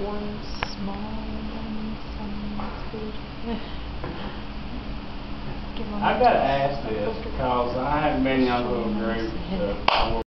one small one, some big. Give 'em I gotta ask this, cause I haven't been in y'all little group,